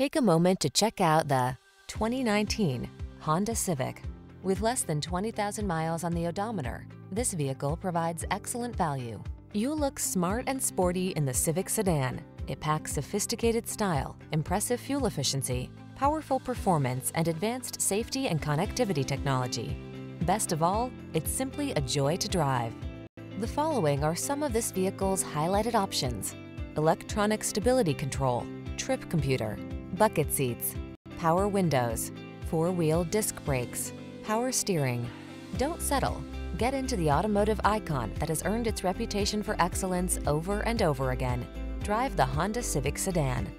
Take a moment to check out the 2019 Honda Civic. With less than 20,000 miles on the odometer, this vehicle provides excellent value. You look smart and sporty in the Civic sedan. It packs sophisticated style, impressive fuel efficiency, powerful performance, and advanced safety and connectivity technology. Best of all, it's simply a joy to drive. The following are some of this vehicle's highlighted options. Electronic stability control, trip computer, bucket seats, power windows, four-wheel disc brakes, power steering. Don't settle. Get into the automotive icon that has earned its reputation for excellence over and over again. Drive the Honda Civic Sedan.